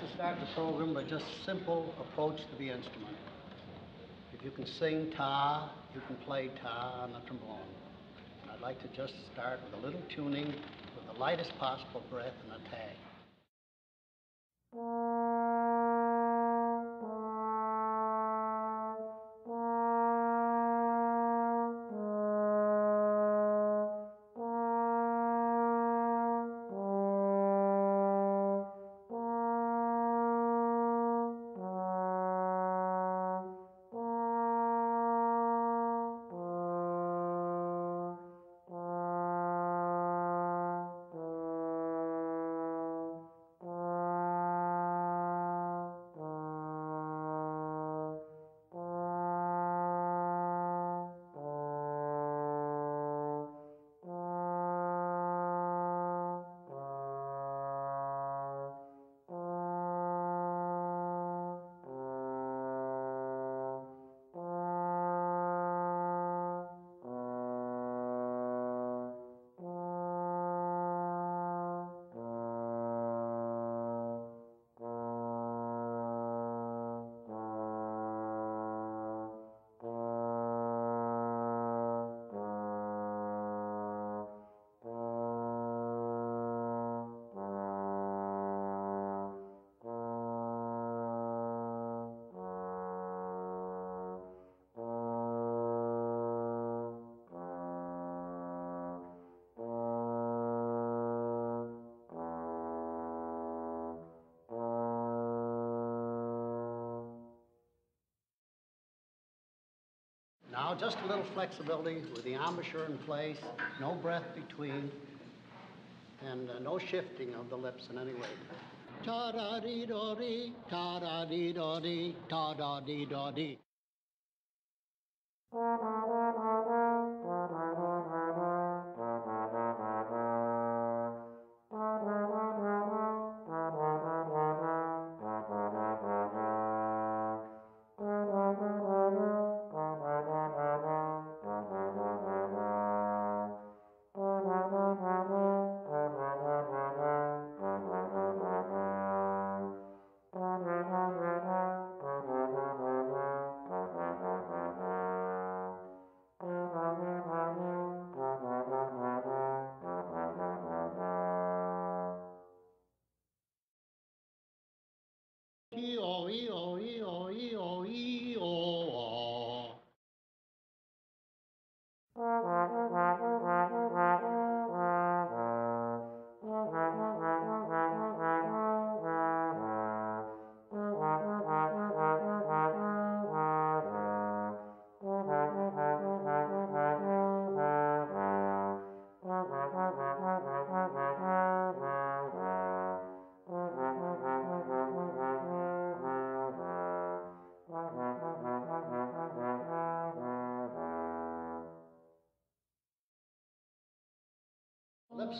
to start the program by just simple approach to the instrument. If you can sing ta, you can play ta on the trombone. And I'd like to just start with a little tuning with the lightest possible breath and a tag. Just a little flexibility with the embouchure in place, no breath between, and uh, no shifting of the lips in any way. Ta da dee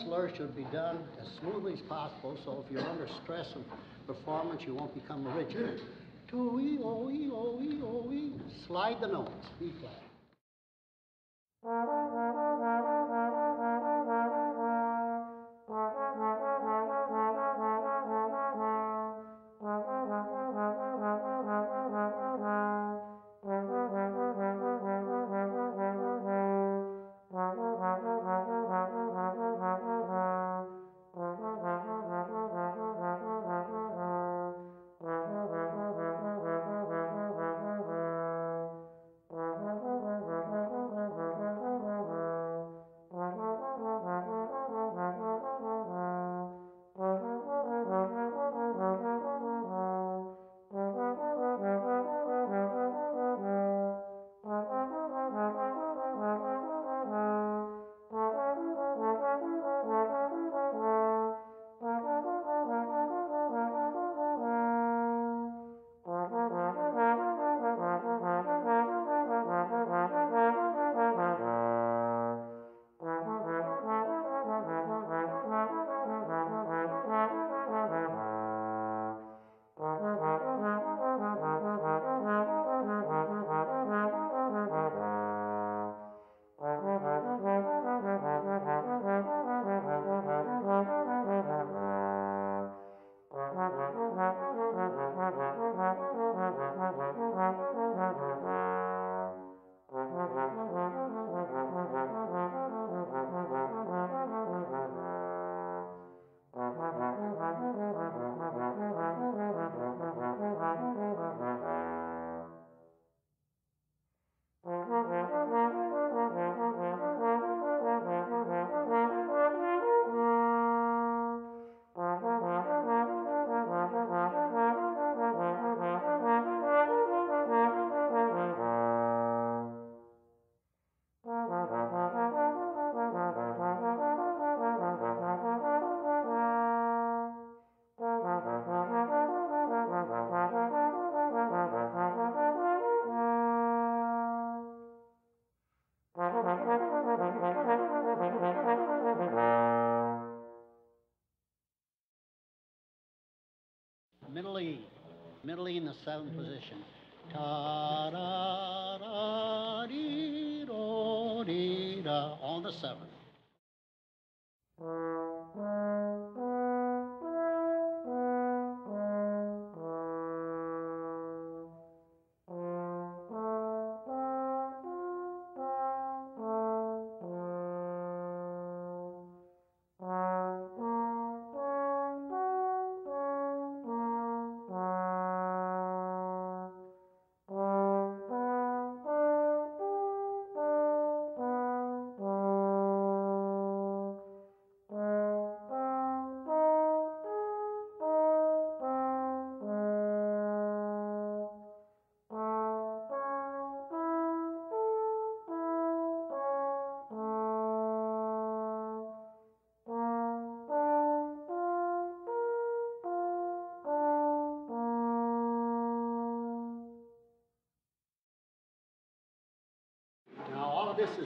slur should be done as smoothly as possible, so if you're under stress of performance, you won't become rigid. Too-ee, oh-ee, oh-ee, oh-ee. Slide the notes, B flat. Da on the seventh.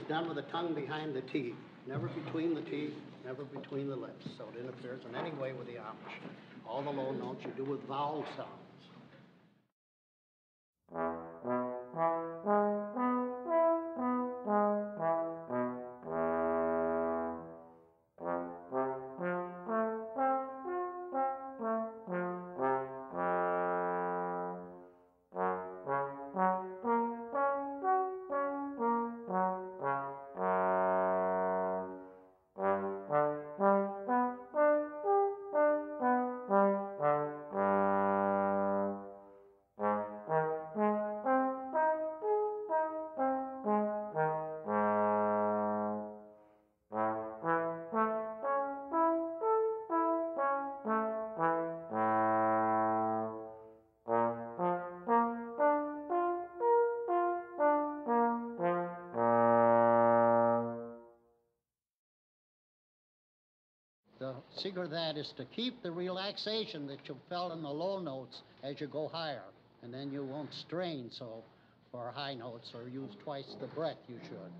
Done with the tongue behind the teeth, never between the teeth, never between the lips, so it interferes in any way with the embouchure. All the low notes you do with vowel sounds. The secret of that is to keep the relaxation that you felt in the low notes as you go higher, and then you won't strain so for high notes or use twice the breath you should.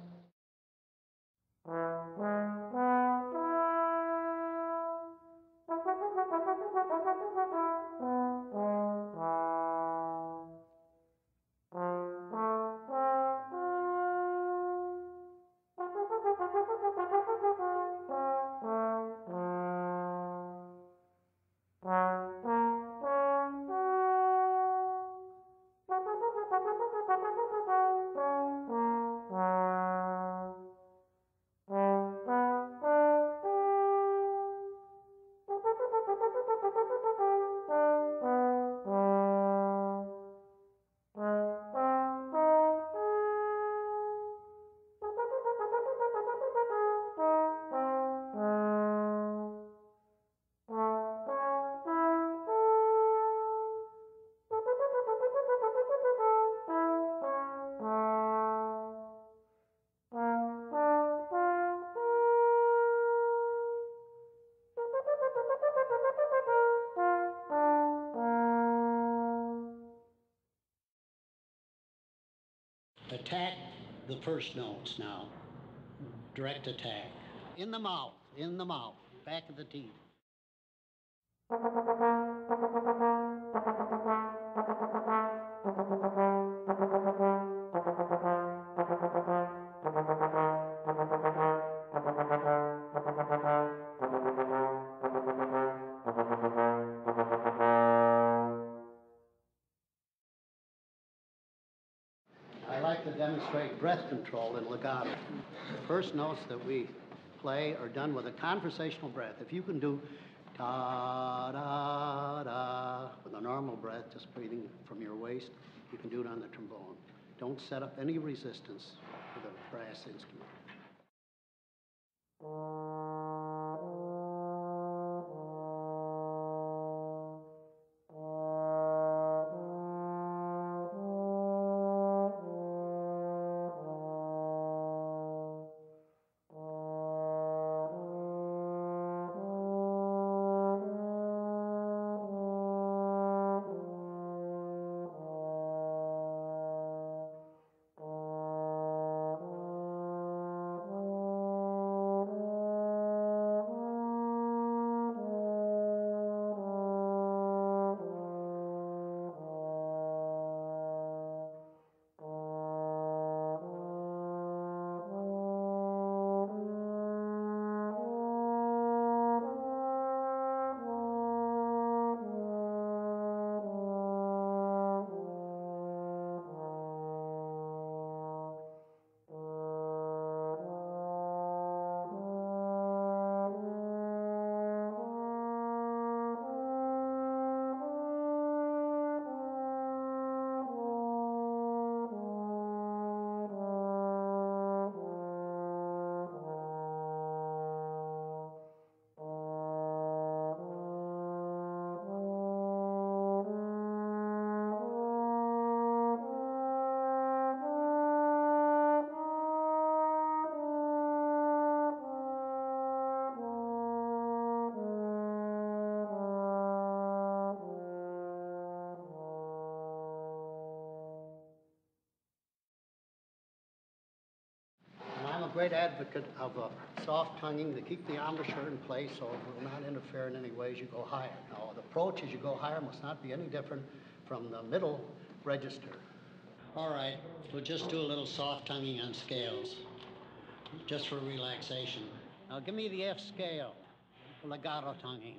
Attack the first notes now. Direct attack. In the mouth, in the mouth, back of the teeth. Demonstrate breath control in legato. The first notes that we play are done with a conversational breath. If you can do da da da with a normal breath, just breathing from your waist, you can do it on the trombone. Don't set up any resistance with a brass instrument. Great advocate of uh, soft tonguing to keep the embouchure in place so it will not interfere in any way as you go higher. Now, the approach as you go higher must not be any different from the middle register. All right, we'll just do a little soft tonguing on scales, just for relaxation. Now, give me the F scale, legato tonguing.